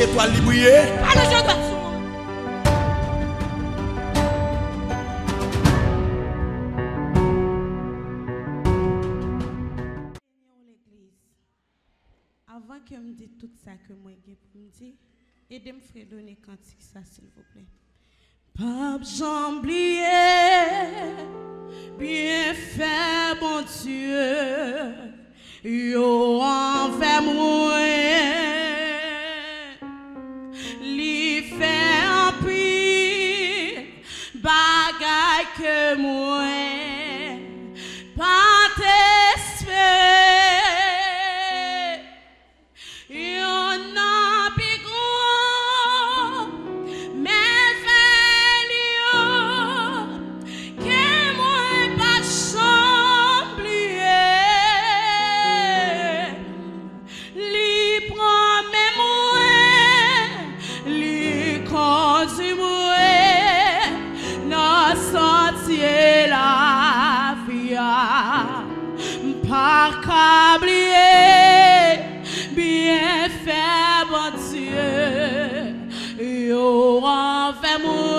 empêcher étoile battu, moi. Seigneur l'église. Avant que me dise tout ça que moi j'ai pour me dire, aidez-moi frère donner cantique ça s'il vous plaît. Pape j'oublié, bien fait bon Dieu, yo envers moi. Que envers moi.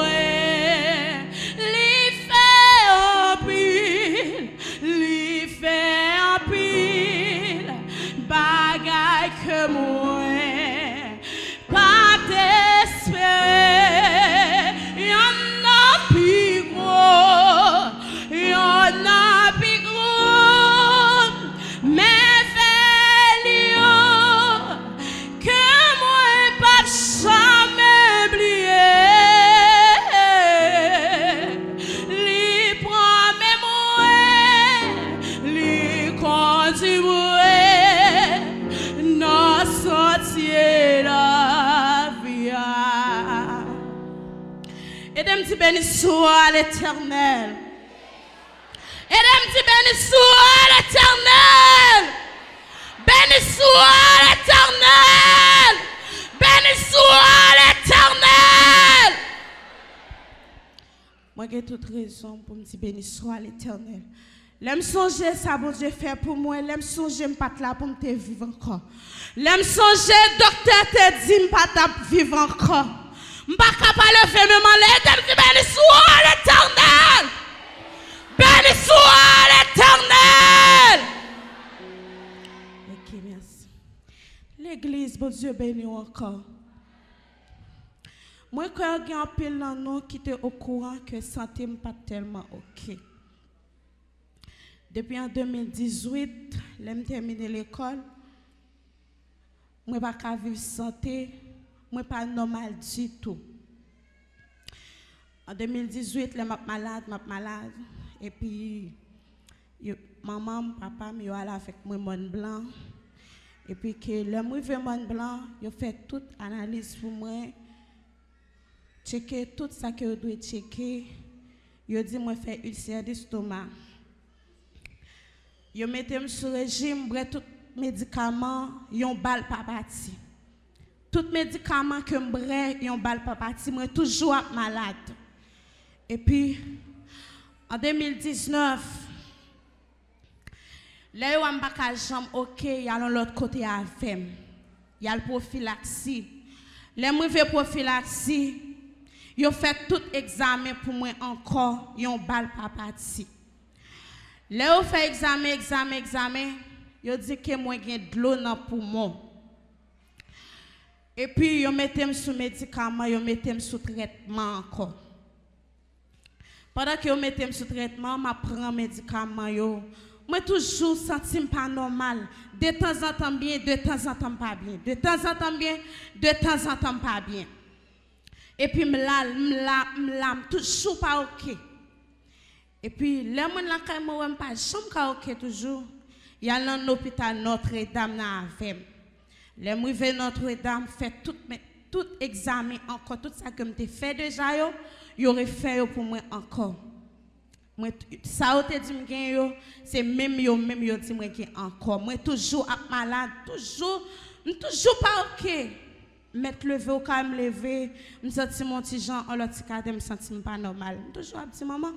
Dit béni soit l'éternel. Et dem dit béni soit l'éternel. Béni soit l'éternel. Béni soit l'éternel. Moi, j'ai toute raison pour me dire béni soit l'éternel. L'aime songer ça, bon Dieu fait pour moi. L'aime songer, je pas là pour me vivre encore. L'aime songer, docteur te dit, je pas vivre encore. Je pas capable de lever mes mains. Dit béni soit l'éternel. Béni soit l'éternel. Merci. L'église, bon Dieu, béni encore. Moi, quand un pile qui était au courant que santé n'est pas tellement ok. Depuis en 2018, j'ai terminé l'école. Moi, pas qu'à vivre santé. Moi, pas normal du tout. En 2018, je suis malade, je malade. Et puis, yo- maman, papa, suis allé avec moi, mon blanc. Et puis, que le moi, mon blanc, je fait toute analyse pour moi. Checker tout ça que je dois checker. Je dis, moi, faire ulcère d'estomac. Je mettais sur régime, bref, tout médicament, yon bal pas parti. Tout médicament que je prends, yon bal pas parti, moi toujours malade. Et puis, en 2019, là, yo pas ka jambe OK, y a l'autre côté avec. Il y a le prophylaxie. Les moi fait prophylaxie, yo fait tout examen pour moi encore, yon bal pas parti. Là, yo fait examen, examen, examen, yo dit que moi gen de l'eau dans poumon. Et puis, yo mettem sous médicament, yo mettem sous traitement encore. Pendant que yo mettem sous traitement, ma prend médicament yo. Moi toujours senti pas normal. De temps en temps bien, de temps en temps pas bien. De temps en temps bien, de temps en temps pas bien. Et puis m'la m'la m'la toujours pas OK. Et puis les gens kay moi même pas OK toujours. Il y a dans l'hôpital Notre-Dame avec. Les gens Notre-Dame fait tout tout examen encore tout ça que m'te fait déjà yo, aurait fait pour moi encore. Moi, ça te dit yo, c'est même yo, même yo dit moi gen encore. Moi toujours malade, toujours, toujours pas ok. Mettre lever ou quand me lever, me senti mon petit Jean en l'autre cadre, me senti pas normal. Toujours ap dit maman,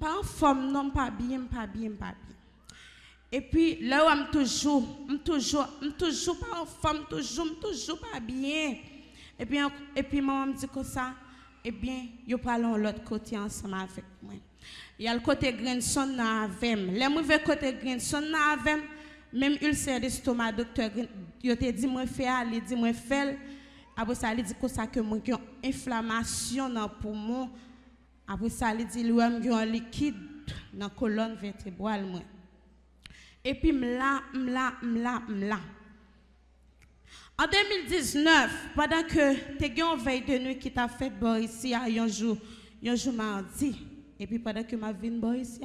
pas en forme, non, pas bien, pas bien, pas bien. Et puis, là où je toujours, toujours, toujours pas en forme, toujours, toujours pas bien. Et puis, et puis maman me dit comme ça, eh bien, je parle l'autre côté ensemble avec moi. Il y a le côté Grinson dans Avem. Les moi vais côté Grinson dans Avem, même ulcère d'estomac, docteur, il te dit moi fais aller, dit moi fais. Après ça, il dit comme ça que moi une inflammation dans le poumon. Après ça, il dit lui j'ai un liquide dans la colonne vertébrale moi. Et puis m'la m'la m'la m'la. En 2019, pendant que tu as une veille de nuit qui t'a fait ici à un jour, un jour mardi, et puis pendant que ma vie ici,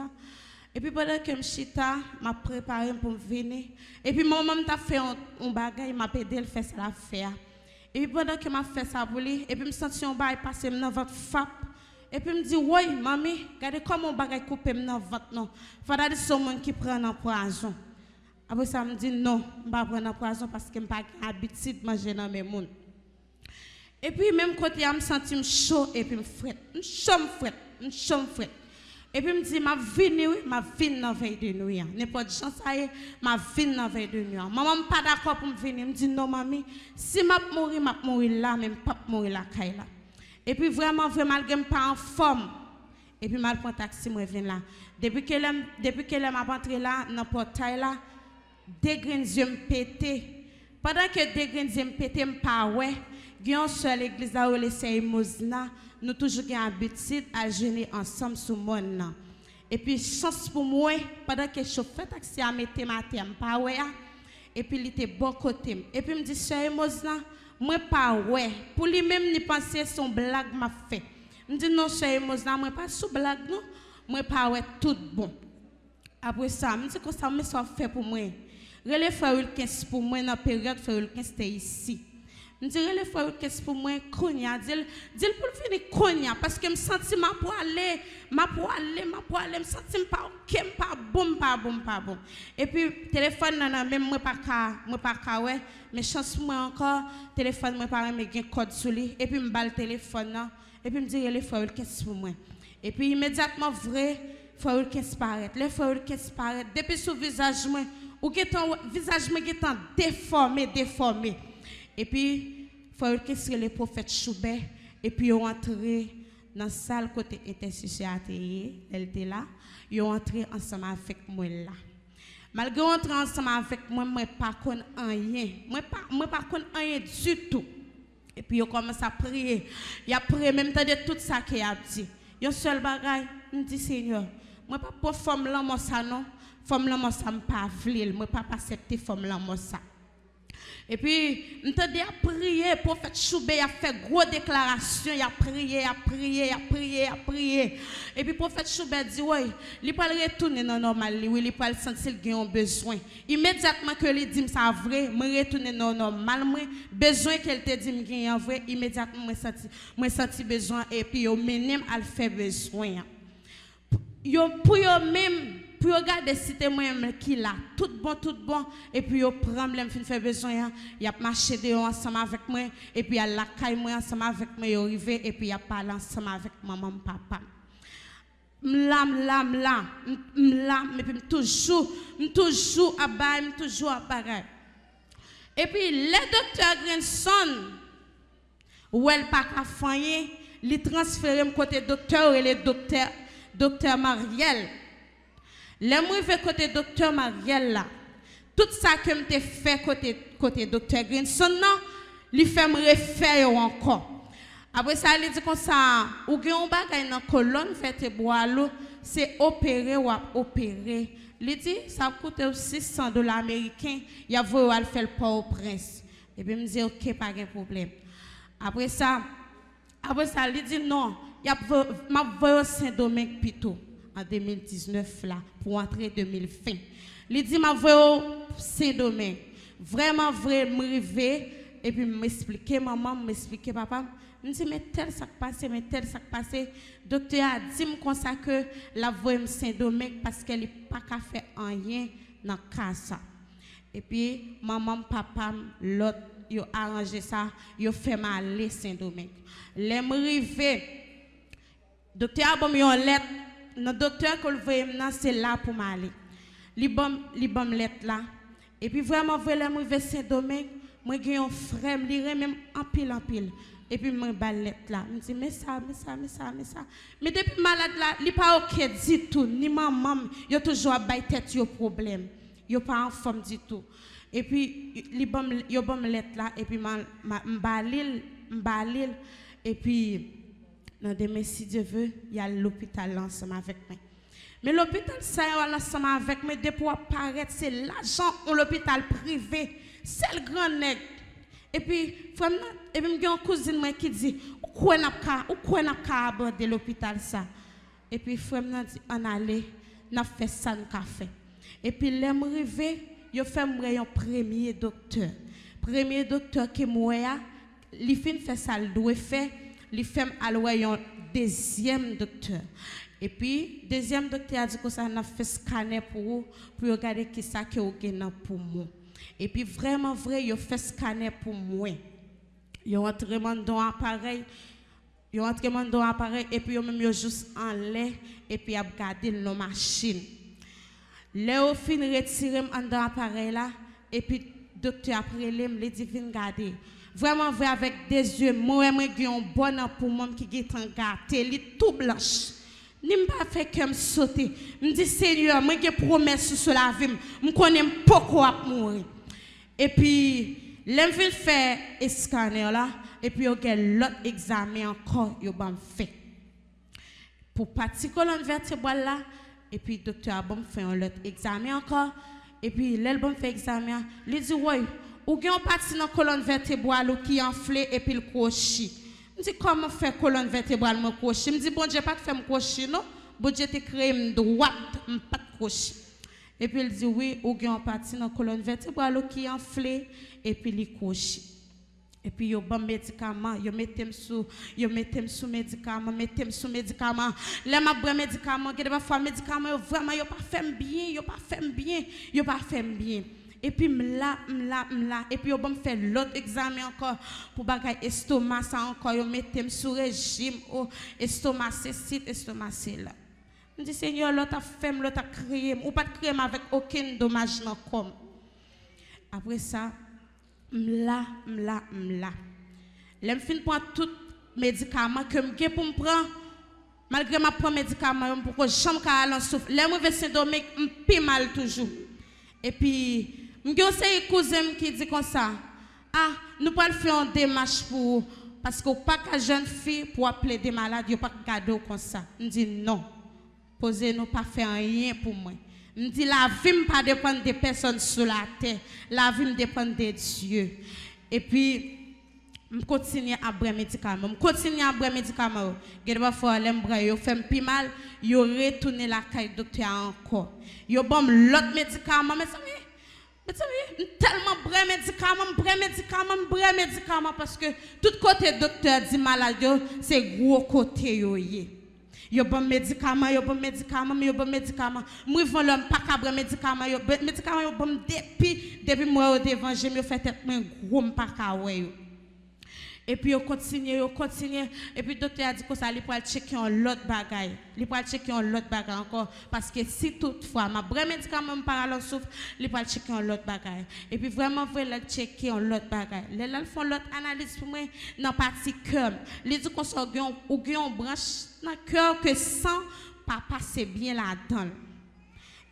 et puis pendant que chita m'a préparé pour venir, et puis mon maman t'a fait un, un bagage, m'a aidé à faire ça. Et puis pendant que m'a fait ça pour lui, et puis me senti un bagage passer dans votre fap. Et puis me dit, oui, mamie, regardez comment on bagage coupé dans votre nom. Faudra dire someone qui prend un poison. Après ça, me dit, non, je ne pas prendre un poison parce que je n'ai pas l'habitude de manger dans mes mondes. Et puis, même côté, je me sens chaud et puis je fret. Je chaud, je fret. Je chaud, je fret. Et puis, je me dis, ma vie, oui, ma vie dans la veille de nuit. N'importe chance, ça y est, ma vie dans veille de nuit. Maman n'est pas d'accord pour me venir. Je me dit, non, mamie, si je mourir, je mourir là, même pas mourir là, là. Et puis, vraiment, vraiment, je ne pas en forme. Et puis, je prends taxi, je viens là. Depuis que je m'a rentré là, dans le portail là, des grains yeux pété. Pendant que des grains yeux pété, je pas ouais. Gyon seul église là où les Mosna, nous toujours gagne habitude à jeûner ensemble sous mon Et puis chance pour moi pendant que je fais taxi à mettre ma tête pas ouais. Et puis il était bon côté. Et puis me dit sœur Mosna, moi pas ouais. Pour lui même ni penser son blague m'a fait. Me dit non sœur Mosna, moi pas sous blague non? Moi pas ouais tout bon. Après ça, me dit que ça me soit fait pour moi. Relais frère Wilkins pour moi dans période frère Wilkins était ici. Je dirais les frères Wilkins pour moi konya dis dis pour venir konya parce que me senti ma pour aller ma pour aller ma pour aller me senti pas OK pas bon pas bon pas bon. Et puis téléphone nan même moi pas ka moi pas ka ouais mais chance moi encore téléphone moi pas mais gain code sur lui et puis me bal téléphone là et puis me dire les frères Wilkins pour moi. Et puis immédiatement vrai frère Wilkins paraît. Les frères Wilkins paraît depuis sous visage moi ou visage me est déformé, déformé. Et puis, il faut que le prophète Choubert, et puis ils ont entré dans la salle côté intercession elle était là, ils ont entré ensemble avec moi là. Malgré entrer ensemble avec moi, moi pas connais rien. Moi pas moi pas connais rien du tout. Et puis ils commencent à prier. Il a prié même temps de tout ça qu'il a dit. Il y a un seul bagage, me dit Seigneur, moi pas pour forme là moi ça non? Femme là moi ça pas vle moi pas accepter femme là moi ça et puis m'tendé à prier prophète Choubé a fait gros déclaration il a prié a prié a prié a prié et puis prophète Choubé dit oui il pas retourner dans normal oui il pas sentir qu'il a besoin. Immédiatement que il dit ça vrai me retourner dans normal moi besoin qu'elle te dit qu'il a vrai immédiatement moi senti moi senti besoin et puis au minimum elle fait besoin. Yo pour yo même pour regarder si moi qui là. Tout bon tout bon. Et puis yo prend me fin faire besoin y a marché dehors ensemble avec moi. Et puis a la caille moi ensemble avec moi arrivé. Et puis y a parlé ensemble avec maman papa. M'la m'la m'la. M'la mais puis toujours toujours à bas toujours à pareil et puis le docteur Grinson où elle pas qu'à fanyer li transférer côté docteur et le docteur docteur Marielle le moi vais côté docteur Marielle. Tout ça que je fait côté côté docteur Grinson non, lui fait me refaire encore. Après ça, il dit comme ça, ou gen un bagay dans colonne vertébrale, c'est opérer ou opérer. Il dit ça coûte 600 dollars américains, il a voulu le faire pour au prince. Et puis il me dit OK, pas de problème. Après ça, après ça, il dit non, il a m'a Saint-Domingue plutôt en 2019 là, pour entrer 2020. Il dit, ma voix Saint-Domingue. Vraiment, vrai, me et puis m'expliquer, maman, m'expliquer, papa. Je me dis, mais tel ça passe, mais tel ça passe. Docteur a dit comme ça que la voix Saint-Domingue parce qu'elle n'est pas qu'à faire rien dans le cas. Et puis, maman, papa, l'autre, ils ont arrangé ça, ils ont fait mal Saint-Domingue. Les me docteur a mis une lettre le docteur que le c'est là pour m'aller. li bon li bon lettre là et puis vraiment vraiment moi vers Saint-Domingue moi j'ai un frère me lire même en pile en pile et puis moi lettre là me ça mais ça mais ça mais ça mais depuis malade là il pas OK du tout. Ni maman yo toujours bail tête yo problème yo pas en forme du tout. Et puis li bon yo bon lettre là et puis ma m'balil m'balil. Et puis non demain si Dieu veut il y a l'hôpital ensemble avec moi mais l'hôpital, ça est ensemble avec moi, depuis apparaître, c'est l'argent ou l'hôpital privé. C'est le grand nègre. Et puis, et puis, j'ai une cousine qui dit, où quoi n'a pas aborder l'hôpital ça? Et puis, frère m'a dit, on allait, n'a fait ça, n'a fait. Et puis, l'aime arrivé, il fait un premier docteur. Premier docteur qui mourir, il fait ça, il doit faire, il fait un deuxième docteur. Et puis, deuxième docteur a dit que ça a fait scanner pour vous, pour regarder qui ça que vous pour moi. Et puis, vraiment vrai, il a fait scanner pour moi. Il a entré dans l'appareil, il a entré dans l'appareil, et puis, il a juste en l'air, et puis, il a regardé nos machines. Là, au fin, retiré dans l'appareil là, et puis, docteur après, il a dit, viens. Vraiment vrai, avec des yeux, moi, j'ai un bon pour moi qui est en gâté, il est tout blanche ni pas fait que me sauter. Me dit Seigneur moi j'ai promesse sur la vie. Me connais pourquoi mourir. Et puis l'aime faire scanner là. Et puis il y a l'autre examen encore yo ban fait. Pour partie colonne vertébrale là. Et puis docteur bon fait un autre examen encore et puis l'album fait examen il dit ouais ou gen partie dans colonne vertébrale qui enflé et puis le crochet je dis comment faire colonne vertébrale me crochet. Je dis bon Dieu pas faire me crochet non? Bon Dieu te créé droite, pas de crochet. Et puis il dit oui, ou gen partie dans colonne vertébrale qui enflé et puis les crochet. Et puis yo bon médicament, yo mettem sous, yo mettem sous médicament, mettem sous médicament. Les ma bon médicament, que des fois médicament vraiment yo pas fait bien, yo pas fait bien, yo pas fait bien. Et puis m'la m'la m'la et puis on va faire l'autre examen encore pour bagaille estomac ça encore yo mettem sous régime oh estomac c'est site estomac c'est là. Me dit Seigneur l'autre a fait l'autre a créé ou pas de créer avec aucun dommage dans comme après ça m'la m'la m'la l'aime fin prendre tout médicament que me pour me prendre malgré ma prendre médicament pour que jamais aller en souffle l'aime me Saint-Domingue me mal toujours et puis M'gè cousin qui dit comme ça. Ah, nous pas faire un démarche pour parce que pas qu'à jeune fille pour appeler des malades, pas cadeau comme ça. Me dit non. Posez nous pas faire rien pour moi. Me dit la vie ne pas dépendre des personnes sur la terre. La vie dépend de Dieu. Et puis je continue à prendre médicaments. Je continue à prendre médicaments. Je les yo fait plus mal, yo retourner la caille docteur encore. Yo bon l'autre médicament mais ça mais tu tellement bré médicament, bré médicament, bré médicament parce que tout côté docteur dit malade c'est gros côté yo bon médicament, yo bon médicament, yo bon médicament. Moi vont l'homme pas qu'à médicament, yo médicament yo bon depuis depuis moi au devant, j'ai me fait tête gros pas yo. Et puis, on continue, on continue. Et puis, le docteur a dit que ça, il pour checker un autre bagaille. Il pour checker un autre bagaille encore. Parce que si toutefois, ma vrai médicament me parle souffle, il pour checker un autre bagaille. Et puis, vraiment, il faut checker un autre bagaille. Les là, font l'autre analyse pour moi dans la partie cœur. Ils disent qu'on ou une branche dans le cœur que sans pas passer bien là-dedans.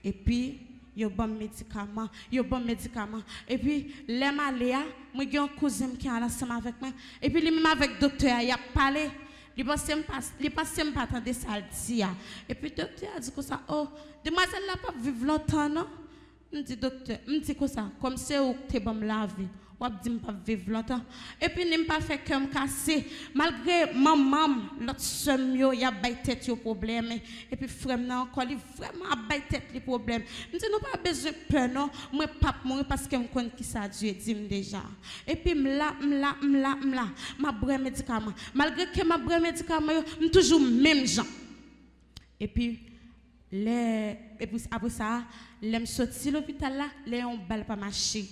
Et puis, yo bon médicament, yo bon médicament. Et puis, les maléa, moi j'ai un cousin qui est ensemble avec moi. Et puis, lui même avec docteur, il a parlé. Il pas, il pense pas attendre ça dit. Et puis, docteur a dit que ça, oh, demoiselle là pas vivre longtemps, non? Je dis docteur, je dis que ça, comme c'est où tu es bon la vie? Ou dit pas vivre longtemps et puis n'aime pas fait comme cassé malgré maman l'autre somme yo y a bay tête au problème et puis frère nan il vraiment les problèmes me dit pas besoin peur non moi pas mourir parce qui et puis m'la m'la m'la m'la ma médicament malgré que ma médicament yo toujours même gens et puis les et puis après ça l'aime sorti l'hôpital là les on pas marcher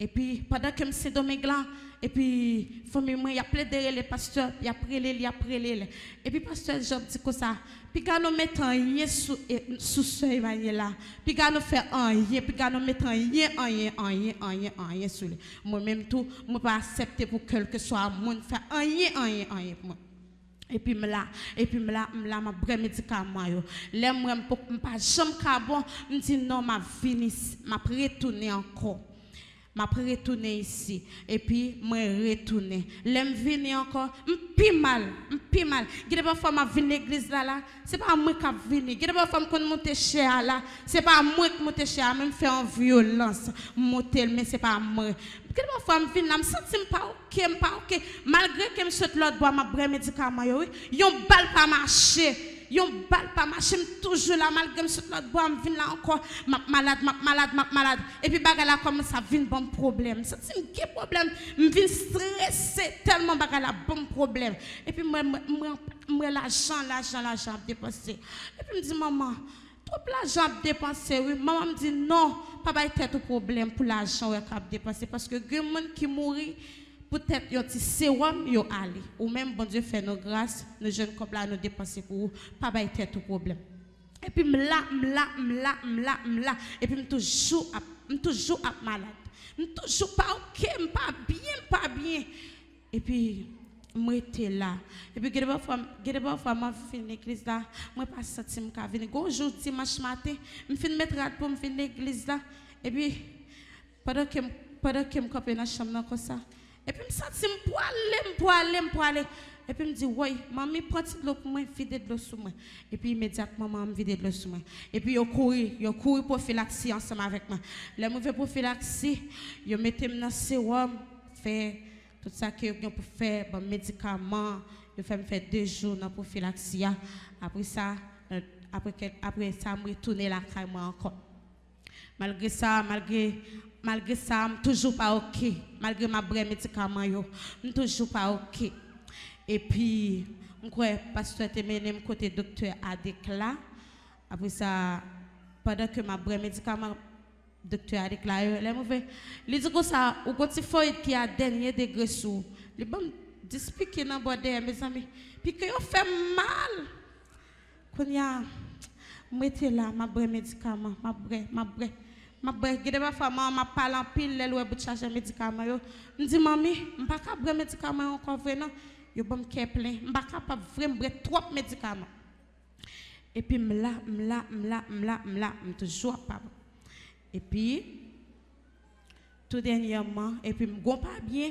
Et puis, pendant que M. Domingue là, et puis, famille il a plaidé les pasteurs, il a prié, il a prié. Et puis, pasteur Job dit comme ça. Puis, quand nous mettons rien sous, ce Emmanuel là, puis quand nous faisons rien, puis quand nous mettons rien, rien, rien, rien, rien sous lui. Moi-même, tout, je ne pas accepter pour quel que soit le monde, faire rien, rien, rien. Et puis là, et puis là, là, ma vrai médicament yo. Là, moi, je pas jamais bon, me dit non, ma vie, m'a retourner encore m'a retourné ici. Et puis moi retourné l'aime venir encore. Pi mal. Pi mal. Gade parfois m'a venir l'église là là. C'est pas moi qui venir. Gade parfois me monter cher là. C'est pas moi qui monter cher même faire en violence. Monter mais c'est pas moi. Gade parfois me venir là me sentir pas OK pas OK. Malgré que me saute l'autre bois m'a vrai médicament yo yon pas marcher yon bal pas marcher toujours là malgré sur l'autre bois me là encore. M'a malade m'a malade m'a malade. Et puis bagarre là comme ça vinn bon problème. C'est un problème. Me vinn stressé tellement bagarre là bon problème. Et puis moi moi l'argent l'argent l'argent dépensé. Et puis me dit maman trop l'argent dépensé. Oui maman me dit non pas tête problème pour l'argent ouais dépensé. Parce que y qui mourit peut-être un petit sérum yo aller ou même bon Dieu fait nos grâces nos jeunes couples là nous dépenser pour pas problème. Et puis m'la m'la m'la m'la m'la. Et puis toujours toujours malade. Toujours pas OK pas bien pas bien. Et puis moi j'étais là. Et puis fois fois l'église là. Moi pas senti me venir go jour dimanche matin me fin mettre finir l'église là. Et puis pendant que comme ça et puis, je me sens pour aller, pour aller. Et puis, je me dis, oui, maman, prends de l'eau pour moi, vide de l'eau sur moi. Et puis, immédiatement, maman, vide de l'eau sur moi. Et puis, je couru, je couru prophylaxie ensemble avec moi. Mauvais prophylaxie, je mettais dans le sérum, fait tout ça je pour faire, bon, médicaments. Je faire deux jours dans la prophylaxie. Après ça, euh, après, après ça, je retourne la caille encore. Malgré ça, malgré malgré ça, je suis toujours pas OK. Malgré ma vraie médicament, je suis toujours pas OK. Et puis, je crois que pasteur était mené côté docteur Adek là. Après ça, pendant que ma vraie médicament, docteur Adek là, il dit que ça, ou quand il faut qui a dernier degré sous, il va expliquer dans le mes amis. Puis que vous fait mal. Quand il y a, mettez là, ma vraie médicament, ma vraie, ma vraie ma ba fama ma parle en pile les lois pour charger médicament yo. Me dit mami m pas capable médicament encore non yo bon me plein. M pas capable vraiment trop médicament et puis m'la m'la m'la m'la m'la toujours pas et puis tout dernièrement et puis me gon pas bien.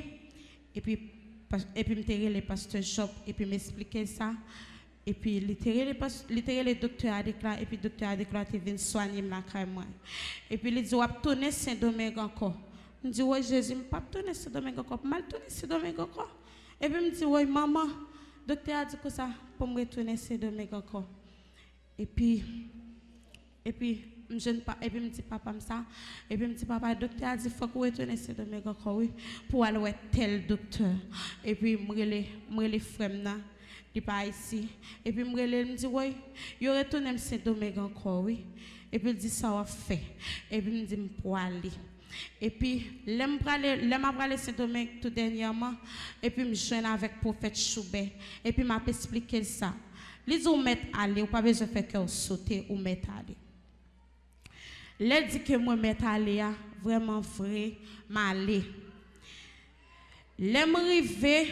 Et puis et puis me les pasteur shop et puis m'expliquer ça et puis, le docteur a déclaré, et puis le docteur a déclaré qu'il vient soigner ma moi. Et puis, il dit, on va tourner Saint-Domingue encore. Je dis, oui, Jésus, je ne pas tourner Saint-Domingue encore. mal tourner Saint-Domingue encore. Et puis, je me dis, oui, maman, le docteur a dit que ça, pour me retourner Saint-Domingue encore. Et puis, et puis, je pas, et puis, me dit, papa, ça. Et puis, me dit, papa, le docteur a dit, faut que vous retourniez Saint-Domingue encore, oui, pour aller voir tel docteur. Et puis, je me frères, il pas ici. Et puis, je me dit, oui, il retourne Saint-Domingue encore, oui. Et puis, il dit, ça va fait. Et puis, il me dit, pour aller. Et puis, l'aime aller Saint-Domingue tout dernièrement. Et puis, je joins avec le prophète Choubet. Et puis, m'a expliqué ça. Les dit, mettre aller, ou pas besoin de faire que sauter ou mettre aller. Les dit que moi mettre aller, vraiment vrai, m'aller. L'aime arriver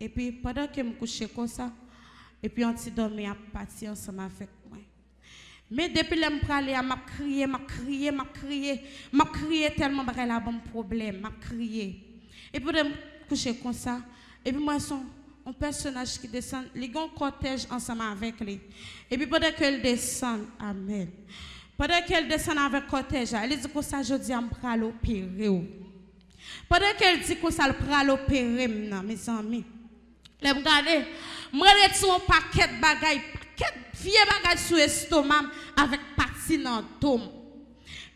et puis, pendant que je me couchais comme ça, et puis on s'est dormi à partir ensemble avec moi. Mais depuis que je suis allé, je crié, je crié, je crié, je crié tellement que j'ai un problème, je crié. Et puis, je me coucher comme ça, et puis moi, son un personnage qui descend, il y a un cortège ensemble avec lui. Et puis pendant qu'elle descend, Amen. Pendant qu'elle descend avec le cortège, elle dit que ça, je dis, je vais l'opérer. Pendant qu'elle dit que ça, je vais l'opérer, mes amis. Les regarder, moi sur un paquet de bagailles, paquet de vieux bagailles sur l'estomac avec partie dans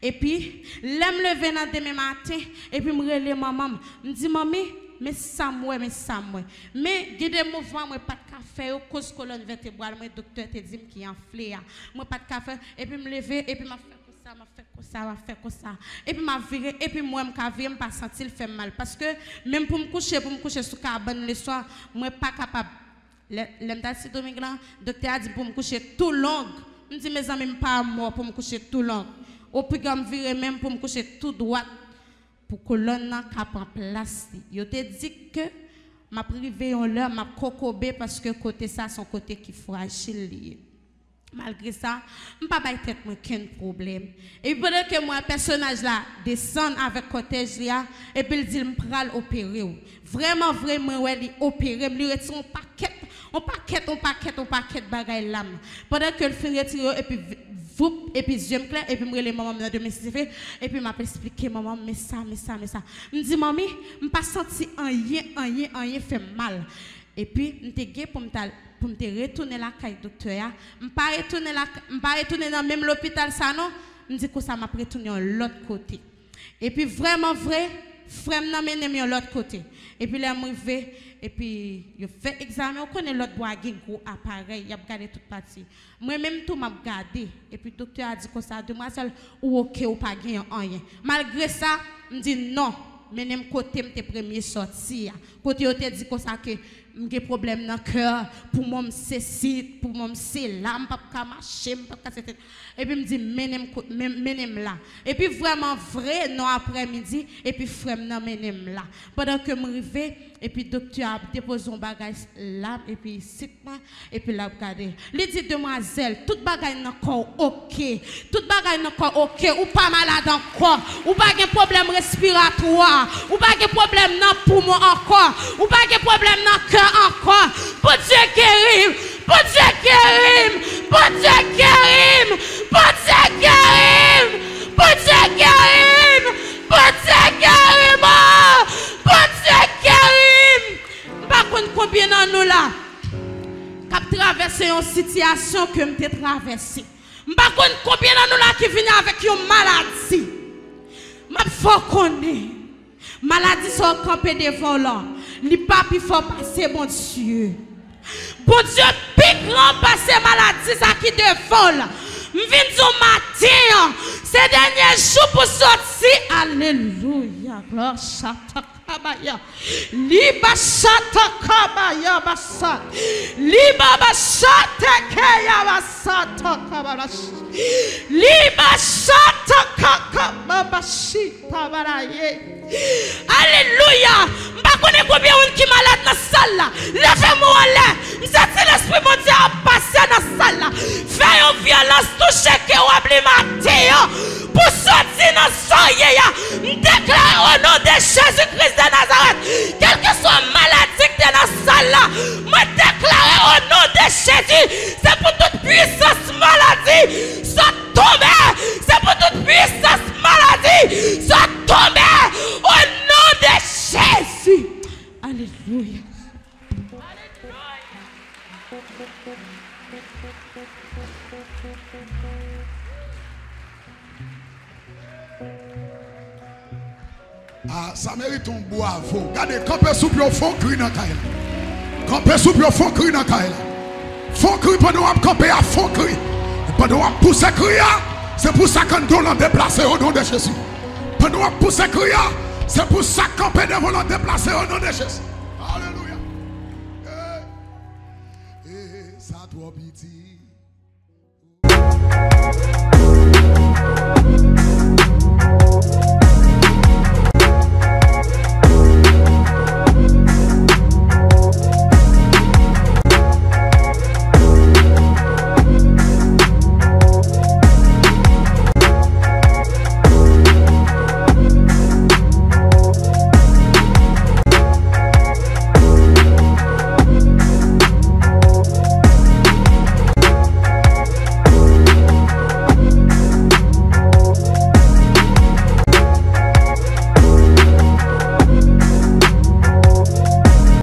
Et puis, l'aime lever dans demain matin et puis me relève maman, me dit maman, mais ça moi, mais ça moi. Mais il y a des mouvements, moi pas de café, au colonne vertébrale, moi docteur te dit qui enflé, moi pas de café et puis me lever et puis fait m'a fait comme m'a fait comme. Et puis m'a viré, et puis moi, m'a viré, m'a senti le fait mal. Parce que même pour me coucher, pour me coucher sous cabane le soir, moi pas capable. L'homme si Dominique là, docteur a dit pour me coucher tout long. Je dis mes amis, pas mort pour me coucher tout long. Au plus me virer même pour me coucher tout droit pour que l'on cap en place. Yo te dit que m'a privé en l'heure, m'a cocobé parce que côté ça son côté qui fragile. Malgré ça, je pas tête aucun problème. Et pendant que moi, personnage descend avec cortège et puis il dit, je vais opérer. Vraiment, vraiment, ouais, il opérer, retire un paquet, un paquet, un paquet, un paquet de bagailles là. Pendant que le et puis, et puis, je me clair, et puis, me maman de me et puis, expliqué, maman, mais ça, mais ça, mais ça. Je dis, maman, ne pas senti rien, rien, rien fait mal. Et puis, je pour me retourner la caille docteur. Je ne pas retourner pas retourner dans même l'hôpital ça non? Je dis que ça m'a retourner de l'autre côté. Et puis vraiment vrai, frère m'a mené de l'autre côté. Et puis là arrivé et puis je fait examen, on connaît l'autre bois gros appareil, il a regardé toute partie. Moi même tout m'a regardé et puis le docteur a dit que ça demoiselle ou OK ou pas gagner rien. Malgré ça, me dit non, mais même côté me premier sorti. Côté on dit que ça que j'ai problème dans le cœur, pour moi, c'est ci, pour moi, c'est là, je ne peux pas marcher, je ne pas Et puis, me dit, menem là. Et puis, vraiment vrai, non après-midi, et puis, frère, menem là. Pendant que je suis et puis, le docteur a déposé un bagage là, et puis, et puis, là, regardez. Il dit, demoiselle, tout bagage corps, ok. Tout bagage corps, ok. Ou pas malade encore. Ou pas de problème respiratoire. Ou pas de problème dans poumon encore. Ou pas de problème dans cœur Dieu encore. Pour Dieu guérir. Pour Dieu guérir. Pour Dieu guérir. Pour Dieu guérir. Pour Dieu guérir. Pour Dieu guérir. Oh, pour Dieu guérir. Par contre, combien d'entre nous là Cap traverser une situation que je traversée. Je ne sais pas combien d'entre nous là qui viennent avec une maladie. Je faut connaître. Maladie sont campées devant l'homme. Papes, il faut passer, mon Dieu. Bon Dieu, plus grand passer maladie, ça qui devant là. Viens au matin, ces derniers jours pour sortir. Alléluia. Gloire kabaya. Liba shata kabaya basa. Liba basata kaya basata kabara. Liba shata kakaba bashita baraye. Aleluya. Mba konen koubyen wim ki malade nan sal la. Leve mou ale. Msati l'esprit moun diya ap pase nan sal la. Fè yon violans touche ke wab li mati yo. Pou soti nan soye ya. Mdekla yon nou de Jésus Christ de Nazareth. Fond cri dans la Campez sous le fond cri dans la Fond cri pendant qu'on camper à fond cri. Pendant qu'on pousse cri, c'est pour ça qu'on doit déplacer au nom de Jésus. Pendant qu'on pousse cri, c'est pour ça qu'on peut devant déplacer au nom de Jésus. Alléluia. Eh, ça doit pitié.